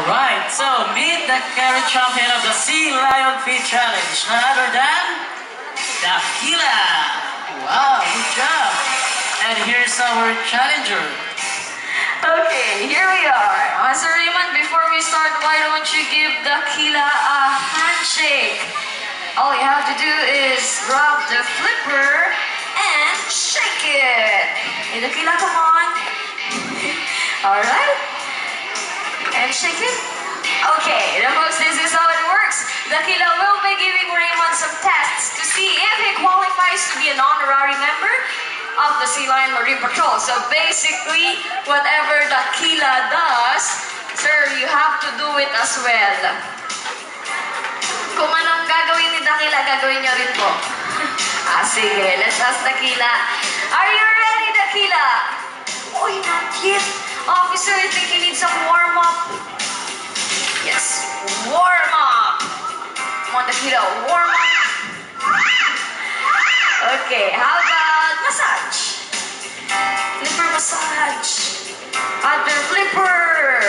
Alright, so meet the current champion of the Sea Lion Feed Challenge, none other than Dakila. Wow, good job. And here's our challenger. Okay, here we are. Master Raymond, before we start, why don't you give Dakila a handshake? All you have to do is grab the flipper and shake it. Hey, Dakila, come on. Alright. And shake it. Okay, folks, this is how it works. Dakila will be giving Raymond some tests to see if he qualifies to be an honorary member of the Sea Lion Marine Patrol. So basically, whatever Dakila does, sir, you have to do it as well. Kung anong gagawin ni Dakila, gagawin niyo rin po. ah, sige, let's ask Dakila. Are you ready, Dakila? Oy, not yet. Officer, I think you need some Okay, how about massage? Flipper massage. Other flipper.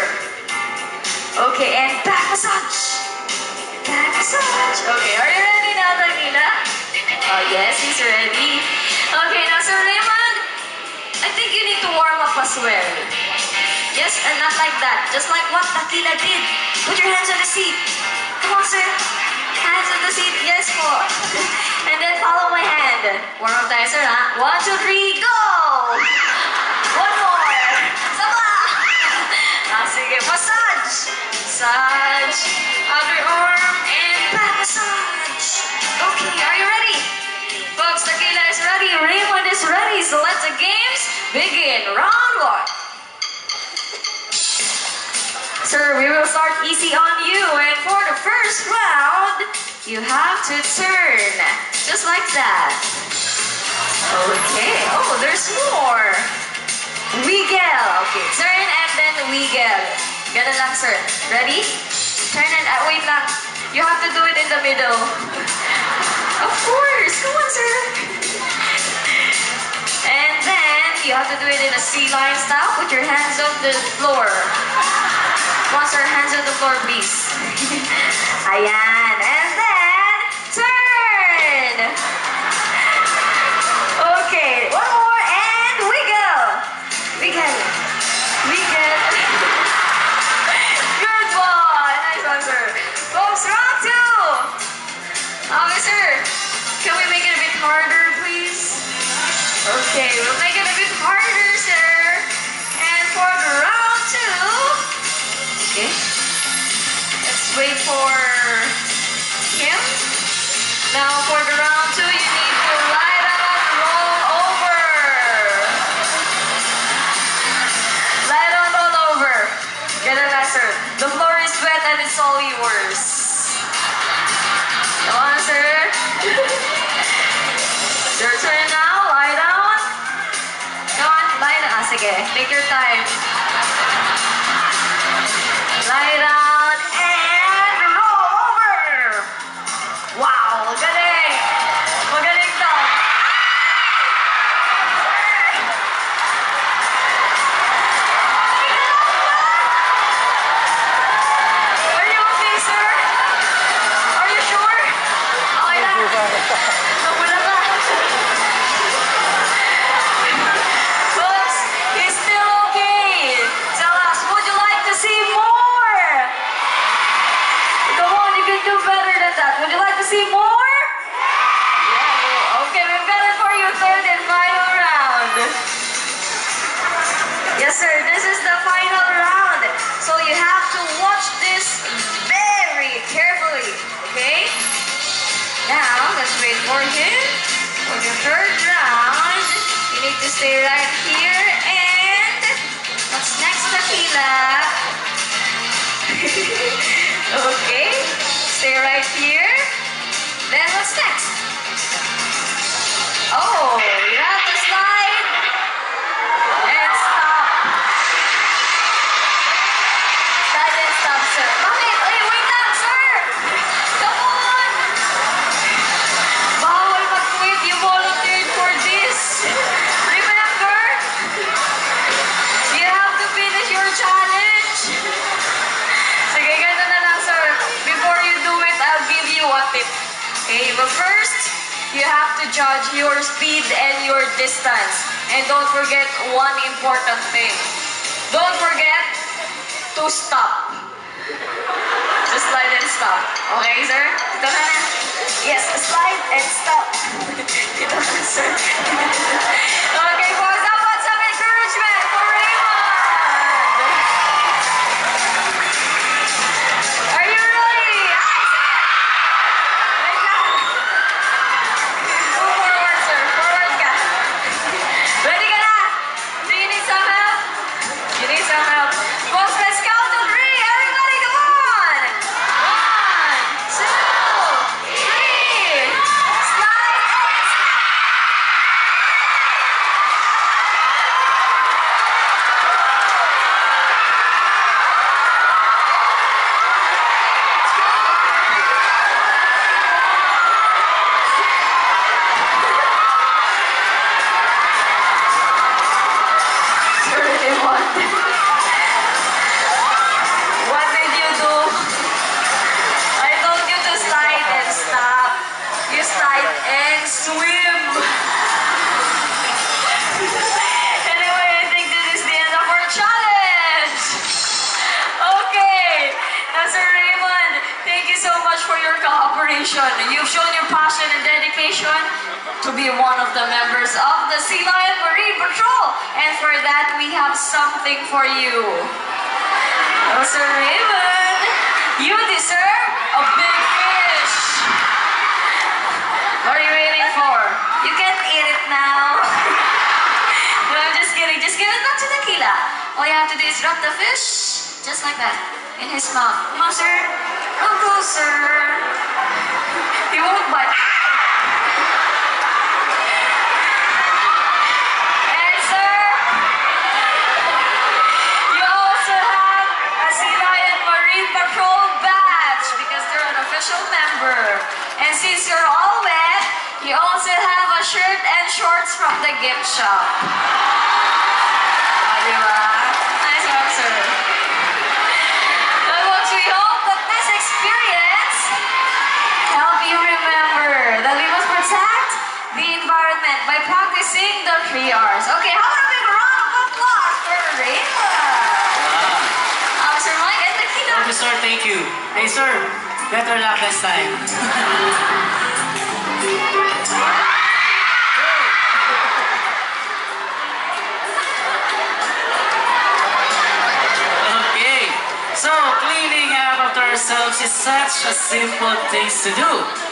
Okay, and back massage. Back massage. Okay, are you ready now, Dakila? Oh, yes, he's ready. Okay, now, Sir Raymond, I think you need to warm up as well. Yes, and not like that. Just like what Dakila did. Put your hands on the seat. Come on, sir. Hands on the seat. Yes, po. And then follow my hand. Warm up sir, ha? One, two, three, go! One more. Saba! Ah, sige. Massage. Massage. Other arm and back massage. Okay, are you ready? Folks, Dakila is ready. Raymond is ready. So let the games begin. Round one. Sir, we will start easy on you. And for the first round, you have to turn. Just like that. Okay. Oh, there's more. Wiggle. Okay, turn and then wiggle. Ganun lang, sir. Ready? Turn and, uh, wait lang. You have to do it in the middle. Of course. Come on, sir. And then, you have to do it in a sea lion style. Put your hands on the floor. Once our hands on the floor, please. Ayan. And then, turn. Okay. One more and wiggle. Wiggle. Two. Officer, can we make it a bit harder, please? Okay, we'll make wait for him. Now for the round two, you need to lie down, roll over. Lie down, roll over. Get a lesser. The floor is wet and it's all yours. Come on, sir. Your turn now. Lie down. Come on, lie down. Ah, sige. Take your time. See more? Do you want it better than that? Do you like to see more? Yeah. Okay, we've for third and final round. Yes, sir. This is the final you need to judge your speed and your distance. And don't forget one important thing. Don't forget to stop. Just slide and stop. Okay, sir? Yes, slide and stop. Na, sir. You've shown your passion and dedication to be one of the members of the Sea Lion Marine Patrol. And for that, we have something for you. Oh, Raymond, you deserve a big fish. What are you waiting for? You can eat it now. no, I'm just kidding. Just give it back to Dakila. All you have to do is drop the fish, just like that, in his mouth. Come on, sir. Come go, sir. He won't bite. And, sir, you also have a Sea Lion Marine Patrol badge because they're an official member. And since you're all wet, you also have a shirt and shorts from the gift shop. Di? Nice one, sir. Now, folks, we hope that this experience help you remember that we must protect the environment by practicing the three R's. Okay, how about a big round of applause for Raymond? Wow. Ah. Uh, sir Mike and Dakila. Okay, sir, thank you. Hey, sir, better luck next time. such a simple thing to do.